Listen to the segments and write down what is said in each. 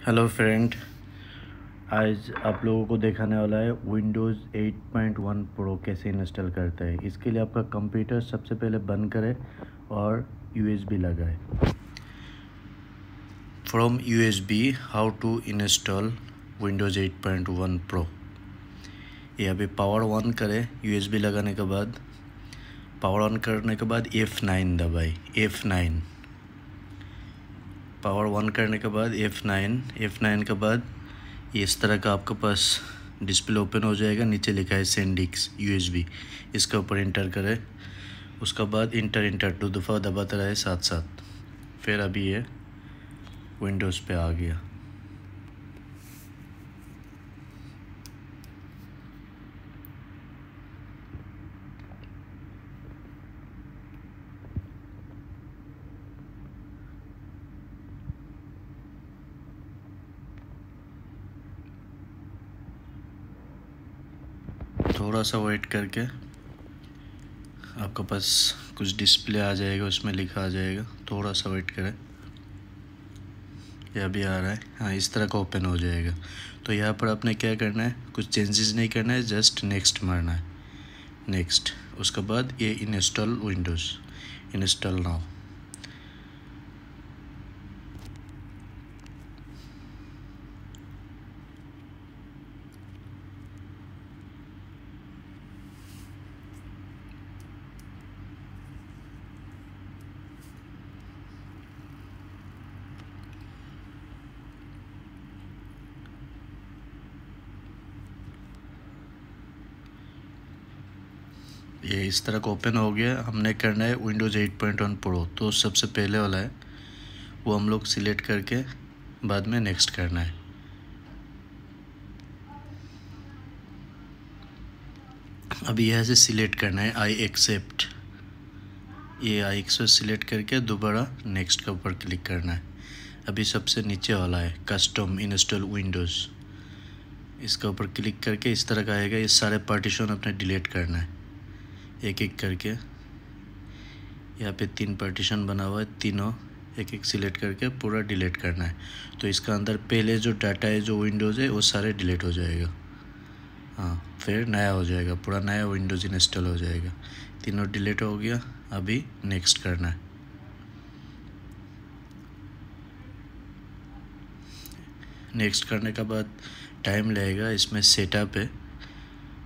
Hello friend आज आप लोगों को दिखाने वाला है विंडोज़ 8.1 प्रो कैसे इंस्टॉल करता है। इसके लिए आपका कंप्यूटर सबसे पहले बंद करें और यूएसबी लगाए। From USB how to install Windows 8.1 pro ये अभी पावर ऑन करें यूएसबी लगाने के बाद। पावर ऑन करने के बाद F9 दबाए। F9 पावर वन करने के बाद F9 F9 के बाद इस तरह का आपके पास डिस्प्ले ओपन हो जाएगा। नीचे लिखा है सेंडिक्स यूएसबी इसके ऊपर इंटर करें। उसके बाद इंटर इंटर दो दफ़ा दबाता रहे साथ साथ। फिर अभी ये विंडोज़ पे आ गया। थोड़ा सा वेट करके आपके पास कुछ डिस्प्ले आ जाएगा, उसमें लिखा आ जाएगा। थोड़ा सा वेट करें। यह भी आ रहा है। हाँ इस तरह का ओपन हो जाएगा। तो यहाँ पर आपने क्या करना है? कुछ चेंजेस नहीं करना है जस्ट नेक्स्ट मारना है। नेक्स्ट उसके बाद ये इंस्टॉल विंडोज़ इंस्टॉल नाउ ये इस तरह का ओपन हो गया। हमने करना है विंडोज़ 8.1 प्रो तो सबसे पहले वाला है, वो हम लोग सिलेक्ट करके बाद में नेक्स्ट करना है। अभी यहाँ से सिलेक्ट करना है आई एक्सेप्ट ये आई एक्सेप्ट सिलेक्ट करके दोबारा नेक्स्ट के ऊपर क्लिक करना है। अभी सबसे नीचे वाला है कस्टम इंस्टॉल विंडोज़ इसके ऊपर क्लिक करके इस तरह का आएगा। ये सारे पार्टीशन अपने डिलीट करना है। एक एक करके, यहाँ पे तीन पार्टीशन बना हुआ है, तीनों एक एक सिलेक्ट करके पूरा डिलीट करना है। तो इसका अंदर पहले जो डाटा है, जो विंडोज़ है, वो सारे डिलीट हो जाएगा। हाँ फिर नया हो जाएगा, पूरा नया विंडोज़ इंस्टॉल हो जाएगा। तीनों डिलीट हो गया, अभी नेक्स्ट करना है। नेक्स्ट करने के बाद टाइम लगेगा इसमें सेटअप है।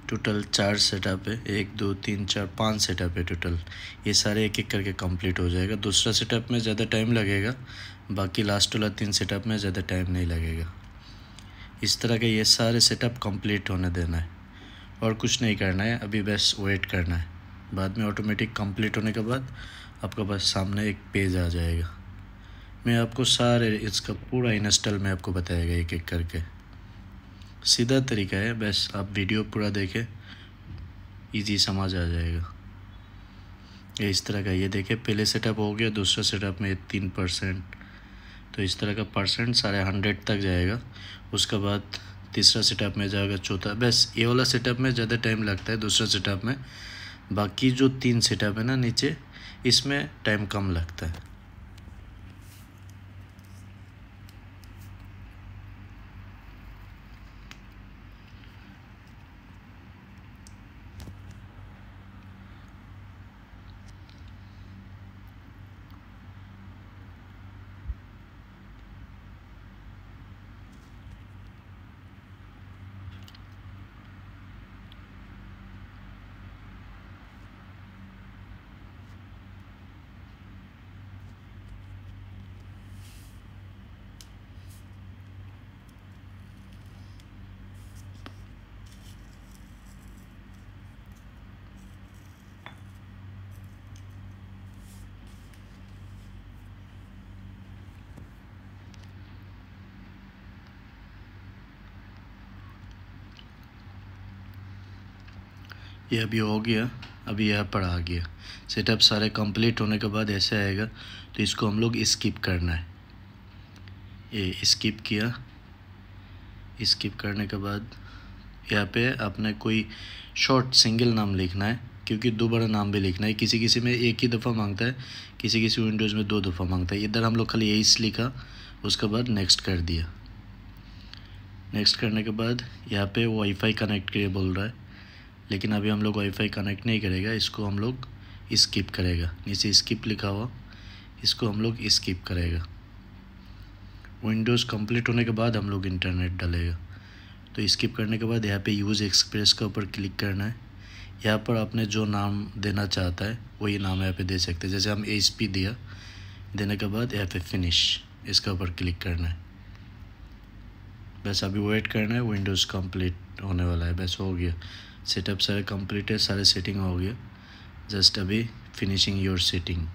टोटल चार सेटअप है। एक, दो, तीन, चार, पाँच सेटअप है टोटल। ये सारे एक एक करके कंप्लीट हो जाएगा। दूसरा सेटअप में ज़्यादा टाइम लगेगा। बाकी लास्ट वाला तीन सेटअप में ज़्यादा टाइम नहीं लगेगा। इस तरह के ये सारे सेटअप कंप्लीट होने देना है। और कुछ नहीं करना है। अभी बस वेट करना है। बाद में ऑटोमेटिक कंप्लीट होने के बाद आपका पास सामने एक पेज आ जाएगा। मैं आपको सारे इसका पूरा इंस्टॉल में आपको बताएगा एक एक करके। सीधा तरीका है, बस आप वीडियो पूरा देखें इजी समझ आ जाएगा। ये इस तरह का, ये देखें, पहले सेटअप हो गया, दूसरा सेटअप में तीन परसेंट तो इस तरह का परसेंट सारे हंड्रेड तक जाएगा। उसके बाद तीसरा सेटअप में जाएगा, चौथा। बस ये वाला सेटअप में ज़्यादा टाइम लगता है दूसरा सेटअप में। बाकी जो तीन सेटअप है ना, नीचे, इसमें टाइम कम लगता है। ये अभी हो गया, अभी यहाँ पर आ गया। सेटअप सारे कंप्लीट होने के बाद ऐसे आएगा तो इसको हम लोग स्किप करना है। ये स्किप किया। स्किप करने के बाद यहाँ पे आपने कोई शॉर्ट सिंगल नाम लिखना है, क्योंकि दो बड़ा नाम भी लिखना है। किसी किसी में एक ही दफ़ा माँगता है किसी किसी विंडोज़ में दो दफ़ा माँगता है। इधर हम लोग खाली यही लिखा, उसके बाद नेक्स्ट कर दिया। नेक्स्ट करने के बाद यहाँ पे वाईफाई कनेक्ट के लिए बोल रहा है। लेकिन अभी हम लोग वाईफाई कनेक्ट नहीं करेगा, इसको हम लोग स्किप करेगा। नीचे स्किप लिखा हुआ, इसको हम लोग स्किप करेगा। विंडोज़ कंप्लीट होने के बाद हम लोग इंटरनेट डालेगा। तो स्किप करने के बाद यहाँ पे यूज़ एक्सप्रेस के ऊपर क्लिक करना है। यहाँ पर आपने जो नाम देना चाहता है, वही नाम यहाँ पे दे सकते हैं। जैसे हम एच दिया, देने के बाद यहाँ पे फिनिश इसके ऊपर क्लिक करना है। बस अभी वेट करना है विंडोज़ कंप्लीट होने वाला है। बस हो गया। सेटअप सारे कंप्लीट है सारे सेटिंग हो गया जस्ट अभी फिनिशिंग योर सेटिंग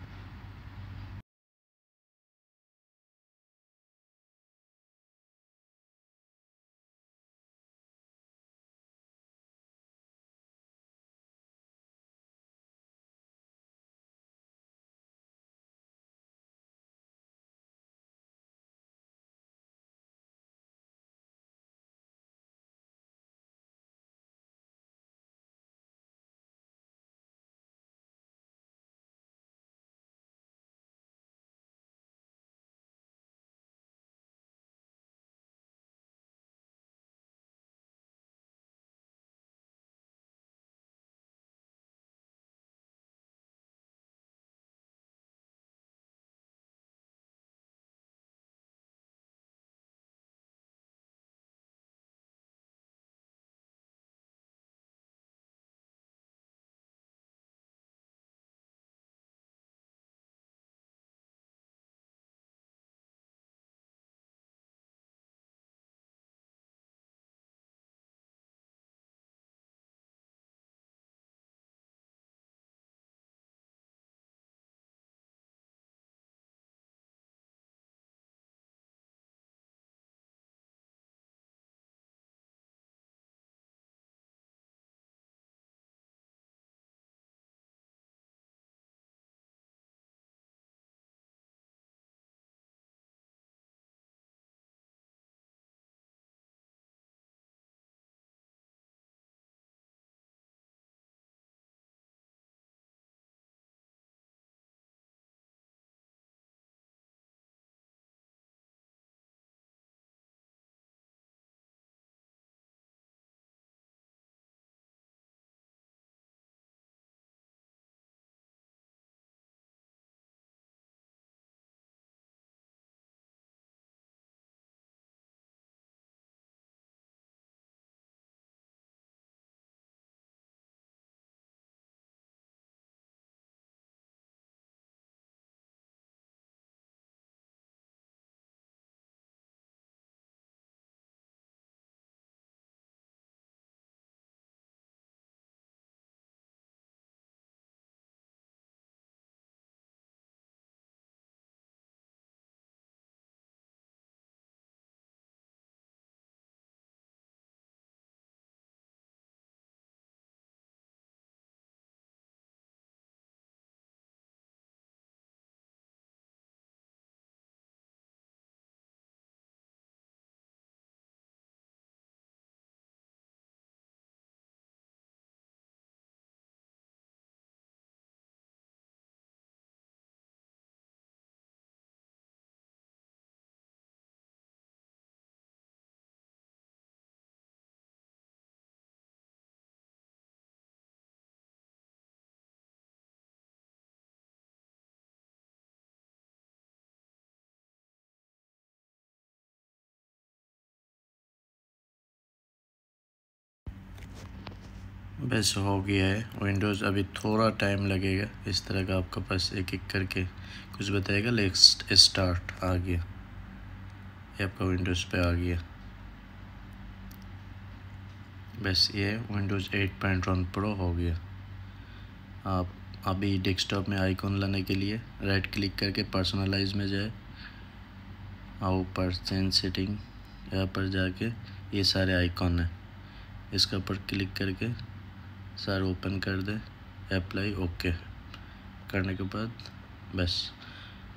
बस हो गया है। विंडोज़ अभी थोड़ा टाइम लगेगा। इस तरह का आपका पास एक एक करके कुछ बताएगा। लेक्स्ट स्टार्ट आ गया। ये आपका विंडोज़ पे आ गया। बस ये विंडोज़ 8.1 प्रो हो गया। आप अभी डेस्कटॉप में आइकॉन लाने के लिए राइट क्लिक करके पर्सनलाइज में जाए। और ऊपर चेंज सेटिंग यहाँ पर जाके ये सारे आइकॉन हैं। इसके ऊपर क्लिक करके सर ओपन कर दें अप्लाई ओके करने के बाद, बस।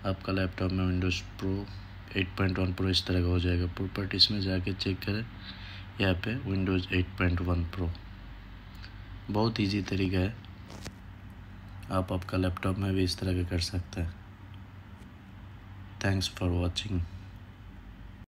आपका लैपटॉप में विंडोज़ प्रो 8.1 प्रो इस तरह का हो जाएगा। प्रॉपर्टीज़ में जाके चेक करें। यहाँ पे विंडोज़ 8.1 प्रो बहुत इजी तरीका है। आप आपका लैपटॉप में भी इस तरह का कर सकते हैं। Thanks for watching